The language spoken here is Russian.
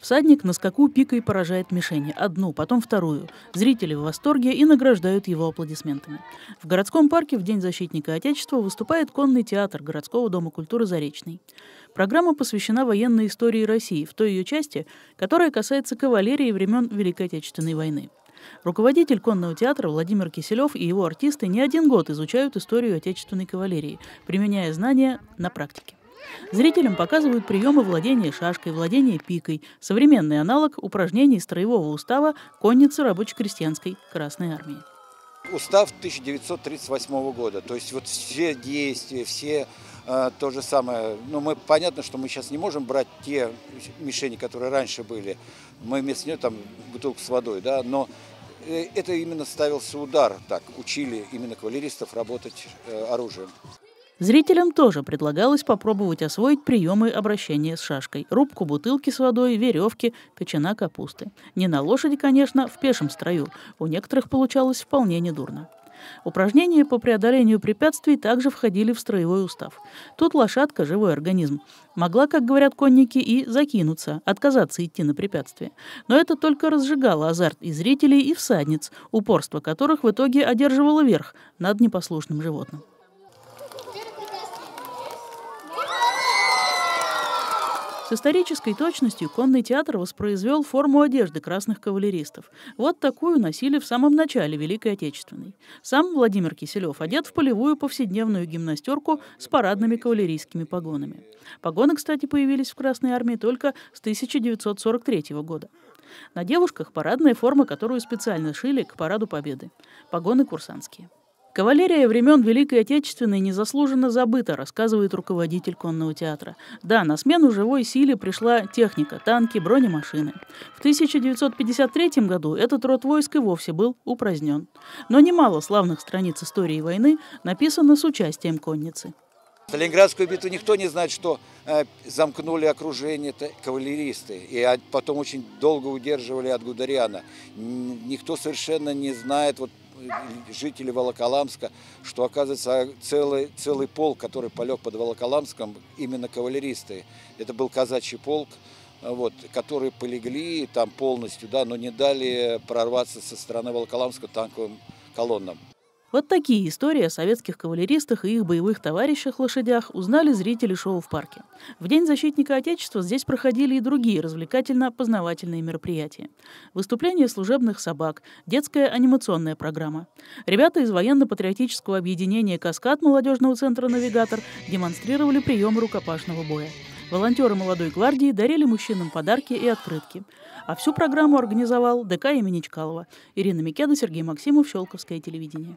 Всадник на скаку пикой поражает мишени. Одну, потом вторую. Зрители в восторге и награждают его аплодисментами. В городском парке в День защитника Отечества выступает конный театр городского дома культуры «Заречный». Программа посвящена военной истории России, в той ее части, которая касается кавалерии времен Великой Отечественной войны. Руководитель конного театра Владимир Киселев и его артисты не один год изучают историю отечественной кавалерии, применяя знания на практике. Зрителям показывают приемы владения шашкой, владения пикой, современный аналог упражнений строевого устава конницы рабоче-крестьянской Красной Армии. Устав 1938 года, то есть вот все действия, все э, то же самое. Ну, мы понятно, что мы сейчас не можем брать те мишени, которые раньше были. Мы вместо нее там бутылку с водой, да, но э, это именно ставился удар, так учили именно кавалеристов работать э, оружием. Зрителям тоже предлагалось попробовать освоить приемы обращения с шашкой. Рубку бутылки с водой, веревки, печена капусты. Не на лошади, конечно, в пешем строю. У некоторых получалось вполне недурно. Упражнения по преодолению препятствий также входили в строевой устав. Тут лошадка – живой организм. Могла, как говорят конники, и закинуться, отказаться идти на препятствие. Но это только разжигало азарт и зрителей, и всадниц, упорство которых в итоге одерживало верх над непослушным животным. С исторической точностью конный театр воспроизвел форму одежды красных кавалеристов. Вот такую носили в самом начале Великой Отечественной. Сам Владимир Киселев одет в полевую повседневную гимнастерку с парадными кавалерийскими погонами. Погоны, кстати, появились в Красной Армии только с 1943 года. На девушках парадная форма, которую специально шили к Параду Победы. Погоны курсантские. Кавалерия времен Великой Отечественной незаслуженно забыта, рассказывает руководитель конного театра. Да, на смену живой силе пришла техника, танки, бронемашины. В 1953 году этот род войск и вовсе был упразднен. Но немало славных страниц истории войны написано с участием конницы. Сталинградскую битву никто не знает, что э, замкнули окружение кавалеристы. И потом очень долго удерживали от Гударяна. Никто совершенно не знает, вот жители Волоколамска, что, оказывается, целый, целый полк, который полег под Волоколамском, именно кавалеристы. Это был казачий полк, вот, которые полегли там полностью, да, но не дали прорваться со стороны Волоколамска танковым колоннам. Вот такие истории о советских кавалеристах и их боевых товарищах-лошадях узнали зрители шоу в парке. В День защитника Отечества здесь проходили и другие развлекательно-познавательные мероприятия. Выступления служебных собак, детская анимационная программа. Ребята из военно-патриотического объединения «Каскад» молодежного центра «Навигатор» демонстрировали приемы рукопашного боя. Волонтеры молодой гвардии дарили мужчинам подарки и открытки. А всю программу организовал ДК имени Чкалова. Ирина Микеда, Сергей Максимов, Щелковское телевидение.